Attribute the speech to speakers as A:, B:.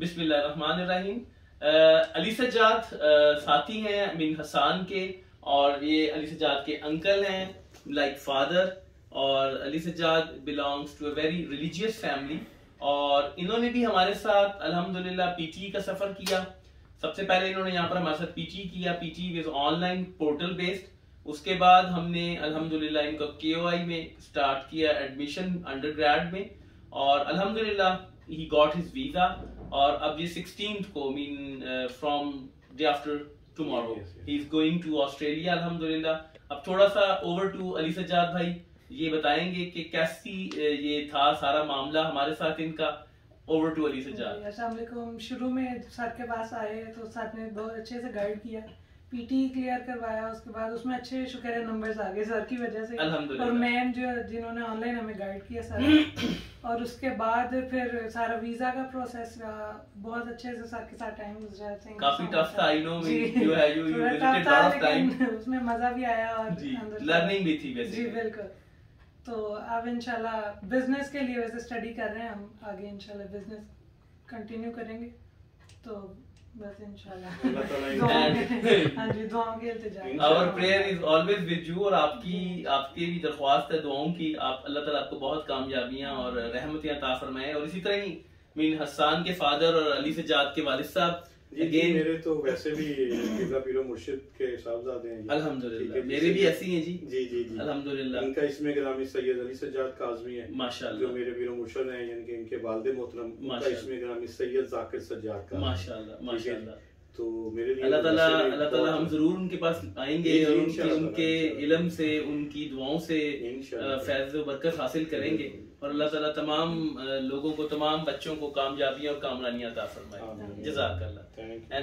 A: बिस्मिल्लाहिर्रहमानिर्रहीम। अली सज्जाद साथी हैं बिन हसान के, और ये अली सज्जाद के अंकल हैं लाइक फादर और Ali Sajjad belongs to a very religious family और इन्होंने भी हमारे साथ, अल्हम्दुलिल्लाह पीटी का सफ़र किया। सबसे पहले इन्होंने यहाँ पर हमारे साथ पीटी किया। PT is online portal based उसके बाद हमने, अल्हम्दुलिल्लाह, इनको के में स्टार्ट किया एडमिशन अंडर में। और अल्हम्दुलिल्लाह ही गॉट हिज वीज़ा और अब ये सिक्सटीन को mean from day after tomorrow he is going to Australia अल्हम्दुलिल्लाह. अब थोड़ा सा ओवर टू अली सज्जाद भाई ये बताएँगे कि कैसी uh, ये था सारा मामला हमारे साथ इनका. Over to Ali Sajjad.
B: अस्सलाम शुरू में सर के पास आए तो सर ने बहुत अच्छे से गाइड किया। पीटी क्लियर करवाया उसके बाद उसमें अच्छे शुक्र है नंबर्स आ गए सर की वजह से। और मैम जो जिन्होंने ऑनलाइन हमें गाइड किया सर और उसके बाद फिर सारा वीज़ा का प्रोसेस रहा। बहुत अच्छे से सर के साथ टाइम गुजरा थे
A: काफ़ी टफ था I know you have you you lot of time
B: उसमें मज़ा भी आया और
A: लर्निंग भी थी
B: वैसे जी बिल्कुल। तो अब इंशाल्लाह बिज़नेस के लिए वैसे स्टडी कर रहे हैं हम। आगे इंशाल्लाह बिज़नेस कंटिन्यू करेंगे। तो
A: our prayer is always with you और आपकी आपकी भी दरख्वास्त है दुआओं की। आप अल्लाह ताला आपको बहुत कामयाबियाँ और रहमतियाँ ता फरमाए। और इसी तरह ही मीन हसान के फादर और अली सजाद के वालिद साहब
C: अगेन मेरे तो वैसे भी किबला पीरो मुर्शिद के साहबजादे हैं
A: अल्हम्दुलिल्लाह। मेरे भी ऐसी हैं जी।
C: जी जी जी।
A: अल्हम्दुलिल्लाह।
C: इनका इसमें ग्रामी सैयद अली सज्जाद काजमी है
A: माशाल्लाह।
C: जो मेरे पीरो मुर्शिद हैं यानी कि इनके वालिद मोहतरम। उनका इसमें ग्रामी सैयद जाकिर सज्जाद का
A: माशाल्लाह माशाल्लाह।
C: तो मेरे लिए
A: अल्लाह ताला अल्लाह ताला हम ज़रूर उनके पास आएँगे और उनके उनके इलम से उनकी दुआओं से फैज बरकत हासिल करेंगे। और अल्लाह ताला तमाम लोगों को तमाम बच्चों को कामयाबी और कामरानियाँ अता फरमाए। जजाकल्लाह।